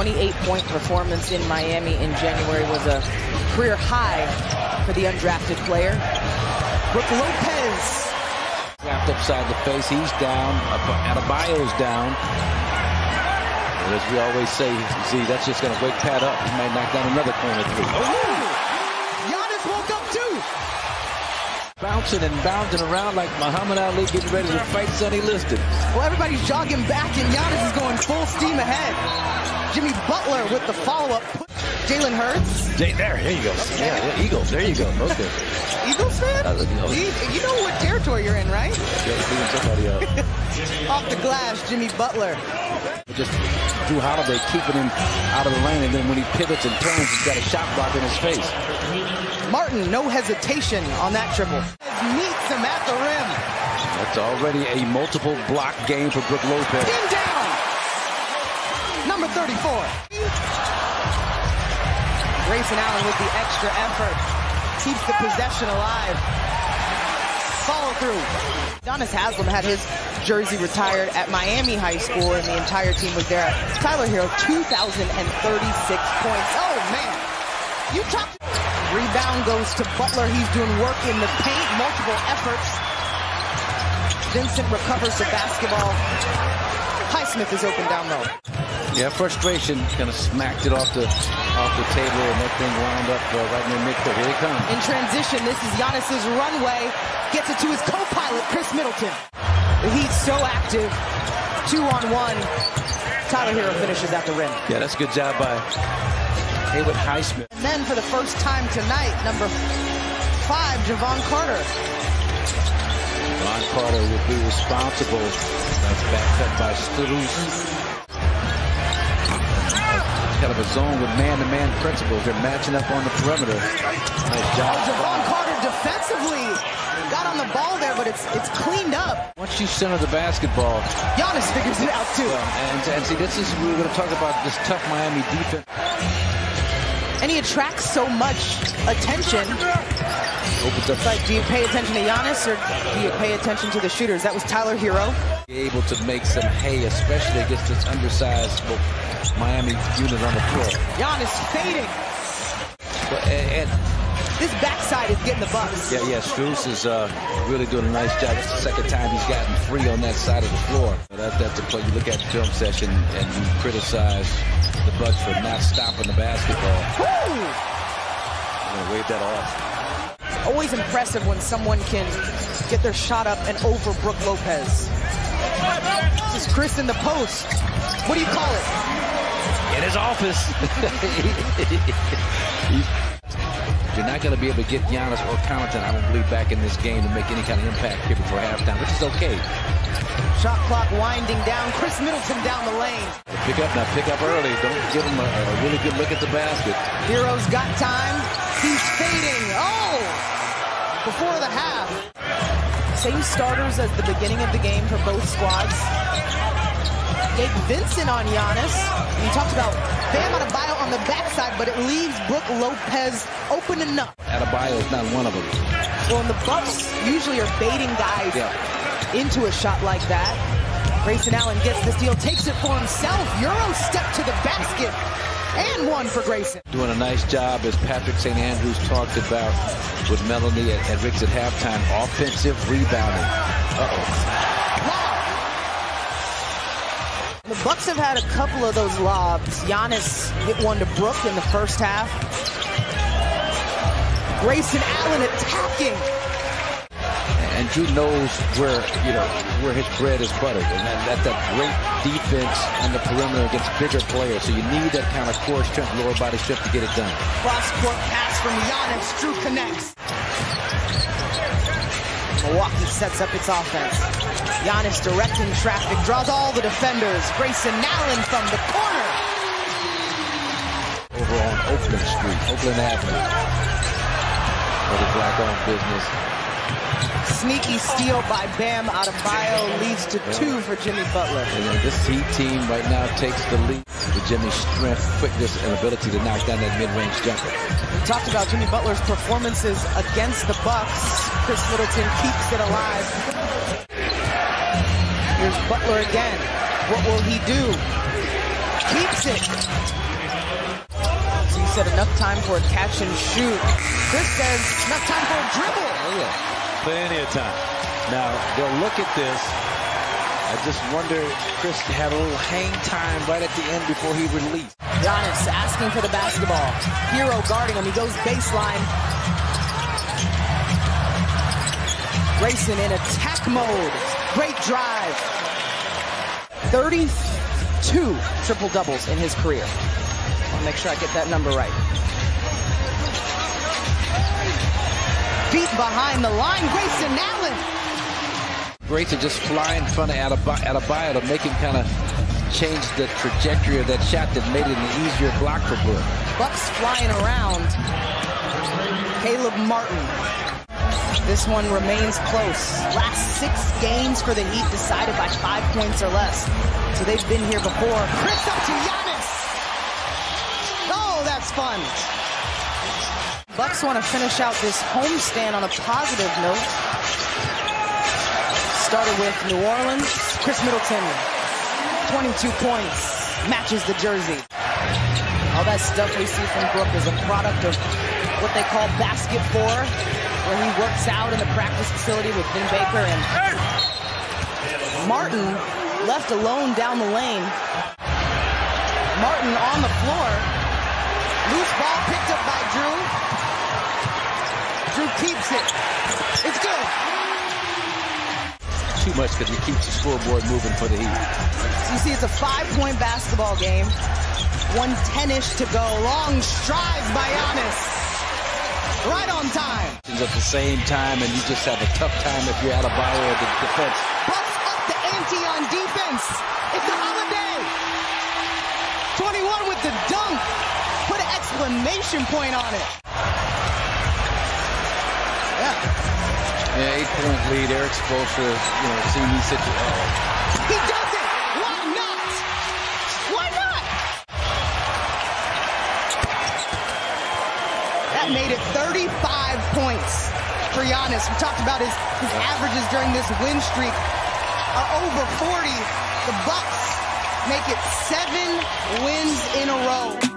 28-point performance in Miami in January was a career high for the undrafted player. Brook Lopez. Wrapped upside the face. He's down. Adebayo's down. And as we always say, Z, that's just going to wake Pat up. He might knock down another corner three. Oh, Giannis woke up too. Bouncing and bouncing around like Muhammad Ali getting ready to fight Sonny Liston. Well, everybody's jogging back, and Giannis is going full steam ahead. Jimmy Butler with the follow-up. Jalen Hurts. Jay, there, here you go. Yeah, yeah, Eagles. There you go. Okay. Eagles fan? Uh, no. you, you know what territory you're in, right? somebody. Off the glass, Jimmy Butler. Just Jrue Holiday keeping him out of the lane, and then when he pivots and turns, he's got a shot block in his face. Martin, no hesitation on that triple. Meets him at the rim. That's already a multiple block game for Brook Lopez. Pin down. Number 34. Grayson Allen with the extra effort. Keeps the possession alive. Follow through. Udonis Haslem had his jersey retired at Miami High School, and the entire team was there. Tyler Herro, 2,036 points. Oh, man. You talk. Rebound goes to Butler. He's doing work in the paint, multiple efforts. Vincent recovers the basketball. Highsmith is open down low. Yeah, frustration kind of smacked it off the off the table, and that thing wound up uh, right in the midcourt. Here he comes. In transition, this is Giannis's runway. Gets it to his co-pilot, Khris Middleton. The Heat so active. Two on one. Tyler Herro finishes at the rim. Yeah, that's a good job by Haywood Highsmith. And then for the first time tonight, number five, Jevon Carter. Jevon Carter will be responsible. That's backed up by Strus. Kind of a zone with man-to-man -man principles. They're matching up on the perimeter. Nice job. Oh, Jevon Carter defensively got on the ball there, but it's it's cleaned up. Once you center the basketball, Giannis figures it out too. Yeah, and, and see, this is we are going to talk about this tough Miami defense. And he attracts so much attention. It's like, do you pay attention to Giannis or do you pay attention to the shooters? That was Tyler Herro. Able to make some hay, especially against this undersized Miami unit on the floor. Giannis fading. But, and, this backside is getting the bucks. Yeah, yeah. Strus is uh, really doing a nice job. It's the second time he's gotten free on that side of the floor. That, that's a play. You look at the film session and you criticize the Bucks for not stopping the basketball. Woo! I'm gonna wave that off. Always impressive when someone can get their shot up and over Brook Lopez. This is Khris in the post. What do you call it? In his office. You're not going to be able to get Giannis or Connaughton, I don't believe, back in this game to make any kind of impact here before halftime, which is okay. Shot clock winding down. Khris Middleton down the lane. Pick up now, pick up early. Don't give him a, a really good look at the basket. Herro's got time. He's fading. Oh! Before the half. Same starters as the beginning of the game for both squads. Gabe Vincent on Giannis. We talked about Bam Adebayo on the backside, but it leaves Brook Lopez open enough. Adebayo is not one of them. Well, and the Bucks usually are baiting guys yeah. into a shot like that. Grayson Allen gets the steal, takes it for himself. Euro step to the basket. And one for Grayson. Doing a nice job, as Patrick St. Andrews talked about with Melanie and, and Ricks at halftime. Offensive rebounding. Uh-oh. The Bucks have had a couple of those lobs. Giannis hit one to Brook in the first half. Grayson Allen attacking. And Jrue knows where, you know, where his bread is buttered. And that, that's a great defense on the perimeter against bigger players. So you need that kind of core strength, lower body strength to get it done. Cross-court pass from Giannis. Jrue connects. Milwaukee sets up its offense. Giannis directing traffic, draws all the defenders. Grayson Allen from the corner. Over on Oakland Street, Oakland Avenue. For the black-owned business. Sneaky steal by Bam out of Adebayo leads to two for Jimmy Butler. And this Heat team right now takes the lead Jimmy's strength, quickness, and ability to knock down that mid-range jumper. We talked about Jimmy Butler's performances against the Bucks. Khris Middleton keeps it alive. Here's Butler again. What will he do? Keeps it. So you said enough time for a catch and shoot. Khris says enough time for a dribble. Oh, yeah. Plenty of time. Now, they'll look at this. I just wonder, Khris had a little hang time right at the end before he released. Giannis asking for the basketball. Herro guarding him. He goes baseline. Grayson in attack mode. Great drive. 32 triple doubles in his career. I want to make sure I get that number right. Feet behind the line. Grayson Allen. Grayson just fly in front of Adebayo to make him kind of change the trajectory of that shot that made it an easier block for Brook. Bucks flying around. Caleb Martin. This one remains close. Last six games for the Heat decided by five points or less. So they've been here before. Khris up to Giannis. Oh, that's fun. Bucks want to finish out this homestand on a positive note. Started with New Orleans. Khris Middleton, 22 points, matches the jersey. All that stuff we see from Brook is a product of what they call basket four, where he works out in the practice facility with Vin Baker and Martin left alone down the lane. Martin on the floor. Loose ball picked up by Jrue. Jrue keeps it. It's good. Too much because he keeps the scoreboard moving for the Heat. So you see it's a five-point basketball game. 110-ish to go. Long strides by Giannis. Right on time. At the same time, and you just have a tough time if you're out of bio or the defense. Bucks up the ante on defense. It's a holiday. 21 with the dunk. Put an exclamation point on it. Yeah, eight-point lead. Erik Spoelstra, you know, seeing these situations. Uh, he does it. Why not? Why not? That made it 35 points for Giannis. We talked about his, his averages during this win streak are over 40. The Bucks make it seven wins in a row.